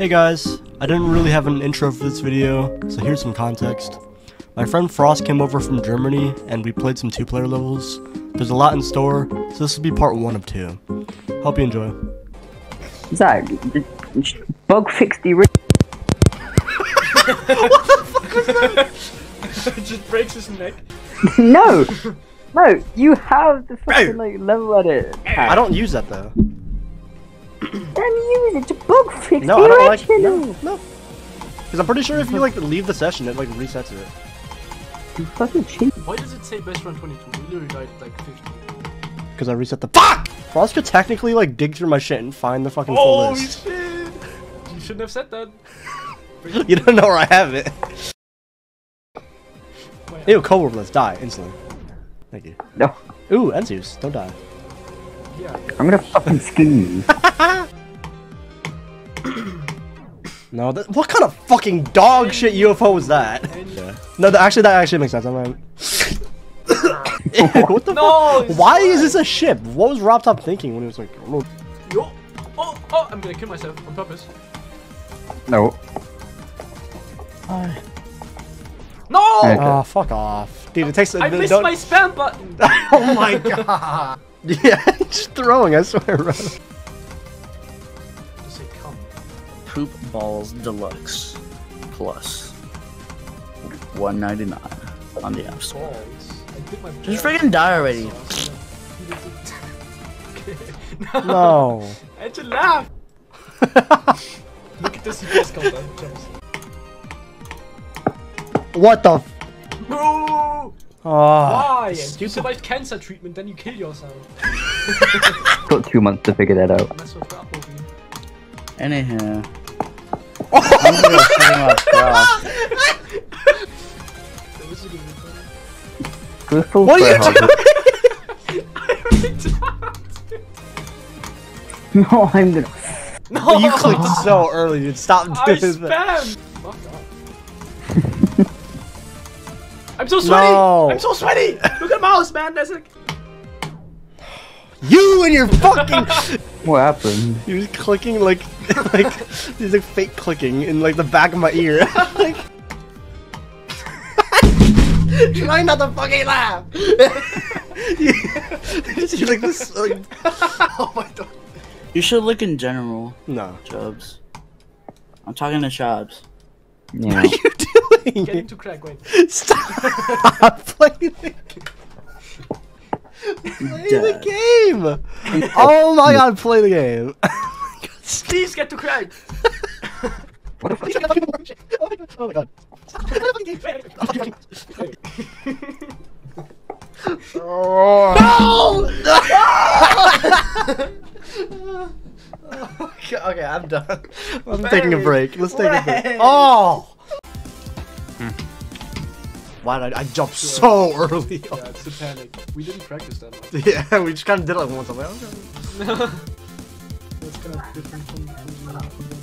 Hey guys, I didn't really have an intro for this video, so here's some context. My friend Frost came over from Germany, and we played some two-player levels. There's a lot in store, so this will be part one of two. Hope you enjoy. Zach, bug fix the rig. it just breaks his neck. no, no, you have the fucking like level edit. I don't use that though. Then use it to bug fix No, I don't like. original. No, no. Because I'm pretty sure if you like leave the session, it like resets it. You fucking cheat. Why does it say best run 22? We literally died like 50. Because I reset the. Fuck! Frost could technically like dig through my shit and find the fucking full Oh list. shit! You shouldn't have said that. You don't know where I have it. Wait, Ew, Cobra Blitz, die instantly. Thank you. No, Ooh, Enzeus, don't die. Yeah. I'm gonna fucking skin you. No, that, what kind of fucking dog shit UFO was that? And- No, that, actually, that actually makes sense. I'm like, Ew, what the No, fuck? Why is this a ship? What was RobTop thinking when he was like, oh, Yo! Oh! Oh! I'm gonna kill myself on purpose. No. No! Okay. oh, fuck off, dude? It takes. I the- missed don't- my spam button! oh my god. Yeah, just throwing. I swear. bro. Just say come. Poop Balls Deluxe Plus. 199 on the App Store. I did Just freaking die already. okay. No. I should laugh! Look at the CPS counter. Jumps. What the? F- No! Oh, Why? You Stupid. survived cancer treatment, then you kill yourself. Got two months to figure that out. Mess with that movie. Anyhow. I'm gonna go grass. That was a good one. Crystal What are you Square doing? No, I'm gonna. No! you clicked so early, dude. Stop I doing that. spammed! Fuck I'm so sweaty! No. I'm so sweaty! Look at mouse, man! That's like. You and your fucking. What happened? He was clicking like, like he's like fake clicking in like the back of my ear. like, try not to fucking laugh. He's like this. Like, oh my god. You should look in general, No. Chubbs. I'm talking to Chubbs. Yeah. What are you Get doing? into crack, wait. Stop playing the game. Oh play oh the game. Oh my god, play the game. Please get to crack! What the fuck? Oh my god. Stop playing the okay, okay, I'm done. I'm taking a break. Let's take a break. Oh! Mm-hmm. Why did I, I jumped so early? Yeah, it's the panic. We didn't practice that much. Yeah, we just kind of did it like once. I'm like, okay. That's kind of different from. from, from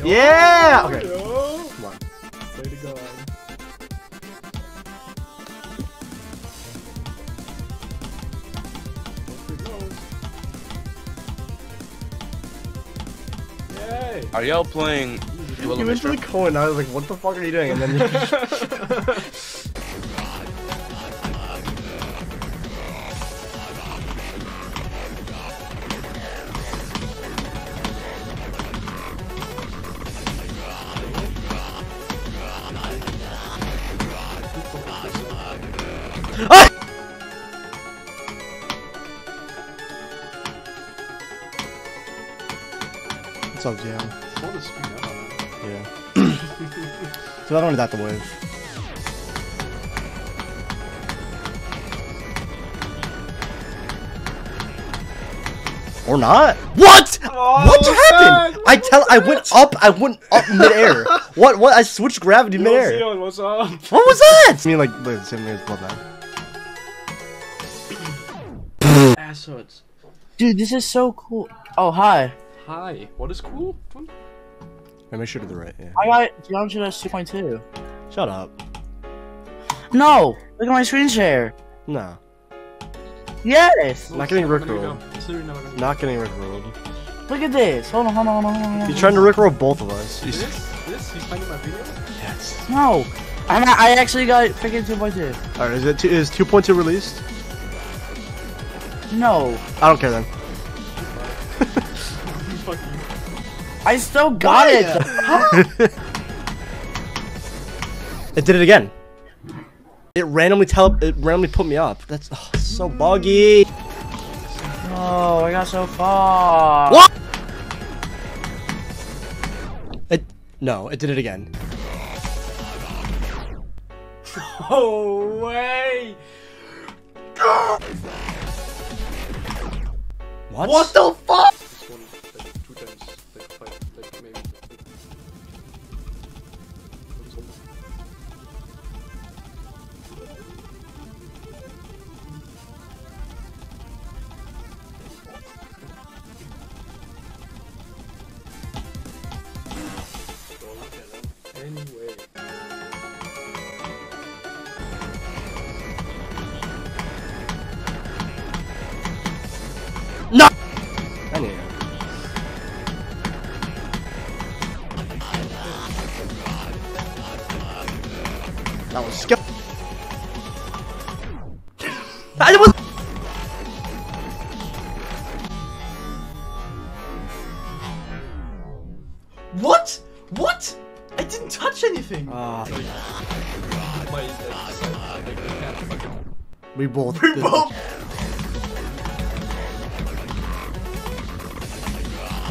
good. Yeah! Okay. Yo. Come on. Way to go. Yay! Are y'all playing He Little was Mister? really cool, and I was like, what the fuck are you doing? And then you just... What's up, Jam? What is speed up on that? Yeah. so I don't need that to wave. Or not? What? Oh, what what's happened? that? I tell. I went up. I went up midair. what? What? I switched gravity Yo, midair. Zion, what's up? What was that? I mean, like the same thing as Bloodline. Assholes. Dude, this is so cool. Oh, hi. Hi. What is cool? I make sure to the right. Yeah. I got Geometris 2.2. Shut up. No! Look at my screen share. No. Yes! Not getting Never gonna rickrolled. go. It's literally never gonna go. Not getting rickrolled. Look at this. Hold on, hold on, hold on, hold on. He's trying to rickroll both of us. He's- This? This? He's finding my video? yes. No! I'm not, I actually got freaking 2.2. All right. Is it two, is two point two released? No. I don't care then. Fuck you. I still got it! It did it again. It randomly tele. It randomly put me up. That's oh, so buggy. Oh, I got so far. What? It no. It did it again. Oh, way! What? What the fuck? We both. We both-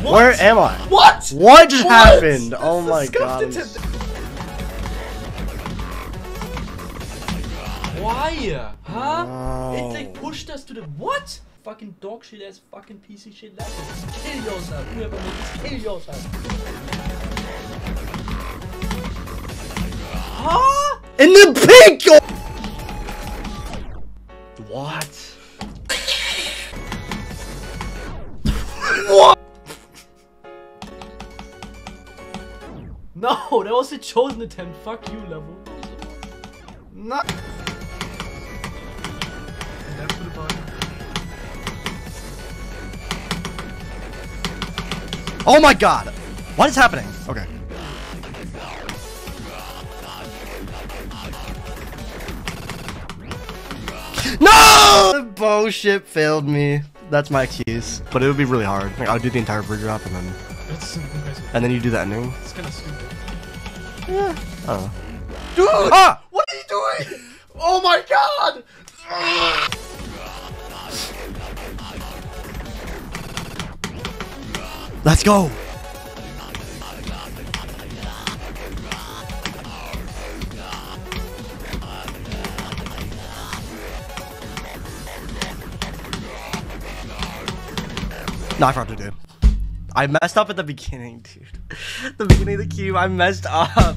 Where am I? What? What just What? happened? That's oh my god. Why? Huh? It like pushed us to the what? Fucking dog shit ass fucking PC shit level. Just kill yourself. Whoever made this, kill yourself. Huh? In the pink! What? what? No, that was a chosen attempt. Fuck you, level. Not. Left to the bottom. Oh my god! What is happening? Okay. No! The bullshit failed me. That's my excuse. But it would be really hard. Like, I would do the entire bridge drop and then and then you do the ending. it's kind of stupid. I don't. Dude! Ah! What are you doing? Oh my god! Let's go! No, I forgot to do. I messed up at the beginning, dude. The beginning of the cube, I messed up.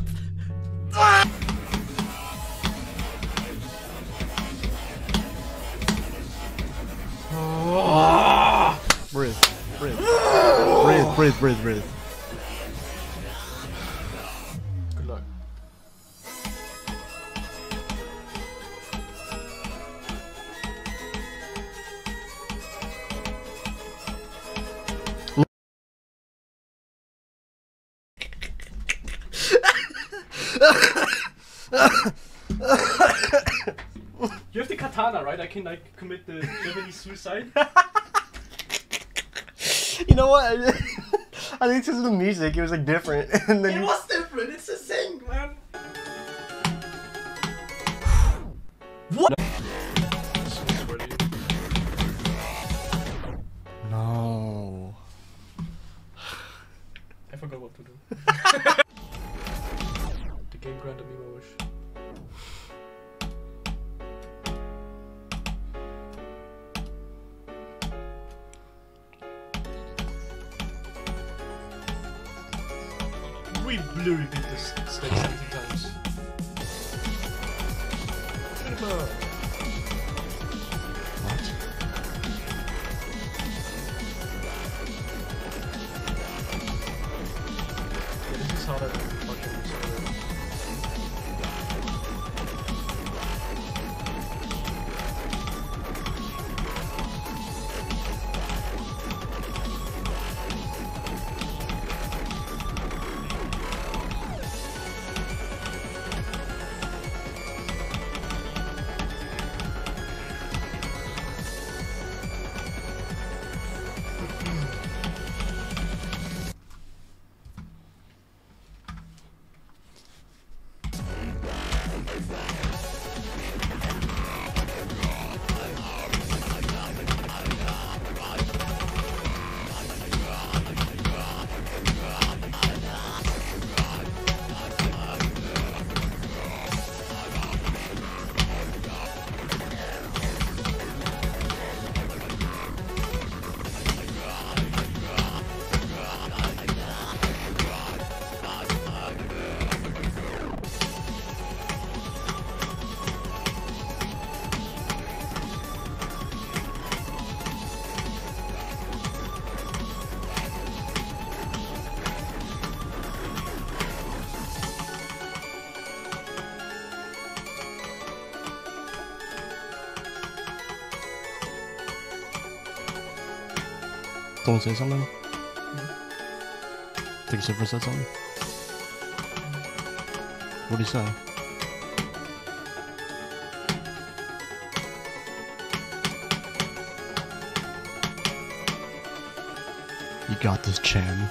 Breathe. Breathe. breathe, breathe, breathe, breathe. You have the katana, right? I can like commit the Japanese suicide. You know what? I think because of the music, it was like different. And then it was different. It's a we blurry beat this stage 17 times? Yeah, Don't say something. Think Silver said something. What do you say? You got this, Chan.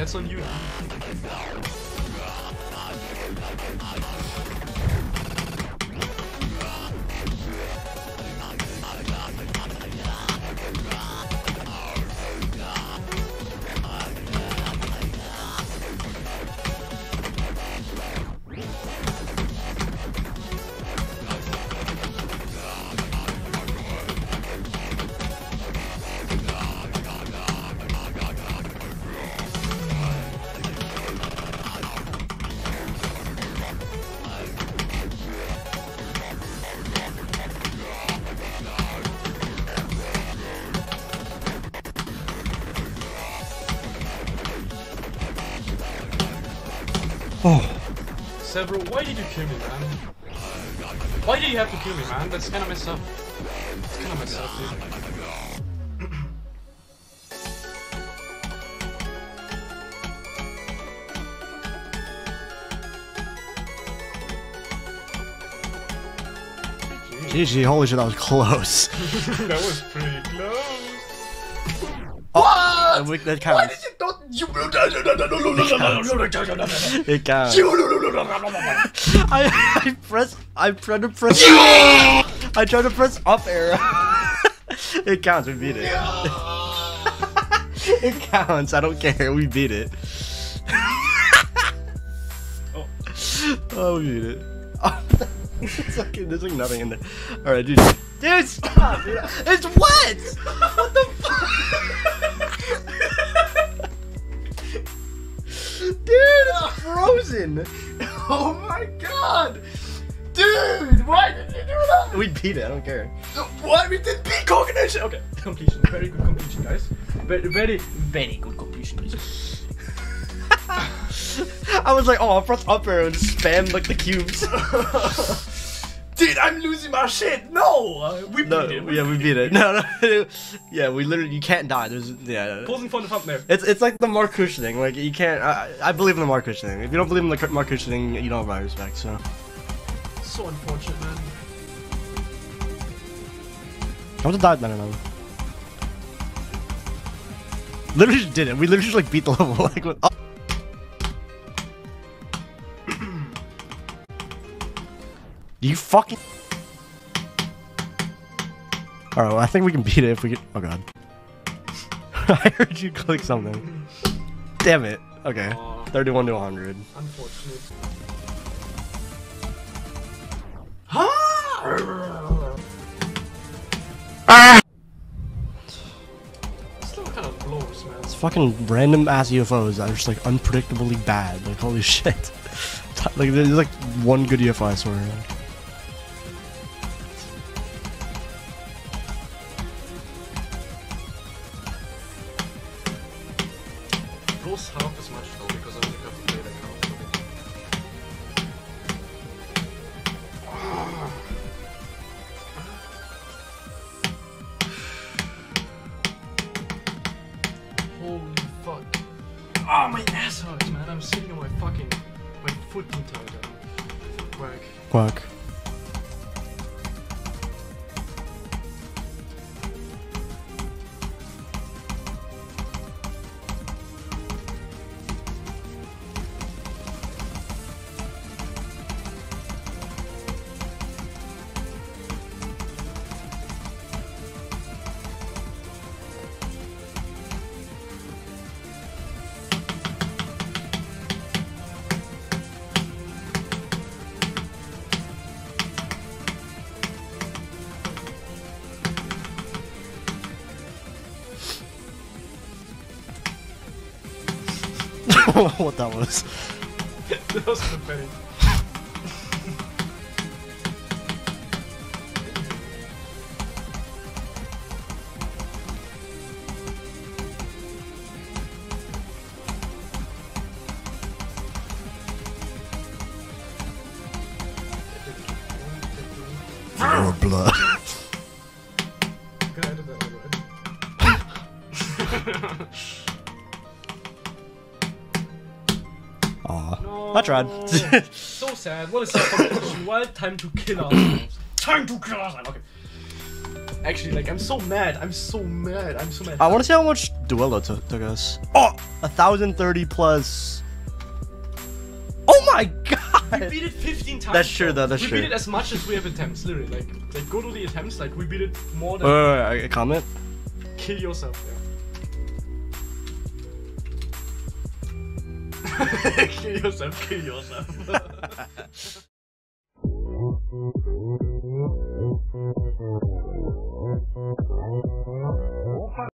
That's on you. Oh, Several, why did you kill me, man? Why did you have to kill me, man? That's kind of messed up. That's kind of messed up, dude. GG, holy shit, that was close. that was pretty close. Oh, what? That counts. you don't? You counts. I, I press. I tried to press. I tried to press up arrow. it counts. We beat it. it counts. I don't care. We beat it. Oh. Oh, we beat it. Oh, it's like, there's like nothing in there. All right, dude. Dude, stop. Dude. It's wet. What the fuck? Frozen. Oh my god! Dude, why did you do that? We beat it. I don't care. Why we did beat cognition? Okay, completion. Very good completion, guys. Very, very, very good completion. I was like, oh, I'll press up arrow and just spam like the cubes. I'm losing my shit. No, uh, we no, beat it. yeah, we beat it. No, no, yeah, we literally, you can't die. There's, yeah. Pausing for the thumbnail. It's it's like the Markush thing. Like you can't. I, I believe in the Markush thing. If you don't believe in the Markush thing, you don't have my respect. So So unfortunate, man. I want to die then another. Literally just did it. We literally just like beat the level. Like with, oh. You fucking. Alright, well, I think we can beat it if we get. Oh god. I heard you click something. Damn it. Okay. Aw. 31 to 100. Unfortunate. Ah! Still kind of blows, man. It's fucking random ass UFOs that are just like unpredictably bad. Like holy shit. like there's like one good UFO I swear. Blows half as much though because I only have to play like half of Quack. Quack. what that was. that was pathetic. Blood. I tried. so sad. What is that competition? Wild time to kill ourselves. time to kill ourselves. Okay. Actually, like, I'm so mad. I'm so mad. I'm so mad. I want to see how much Duello took took us. Oh, a thousand thirty plus. Oh my god! we beat it 15 times. That's true, though. though, that's we true. beat it as much as we have attempts, literally. Like, like go to the attempts. Like, we beat it more than Wait, wait, wait, a comment. kill yourself. Yeah. kill yourself, kill yourself.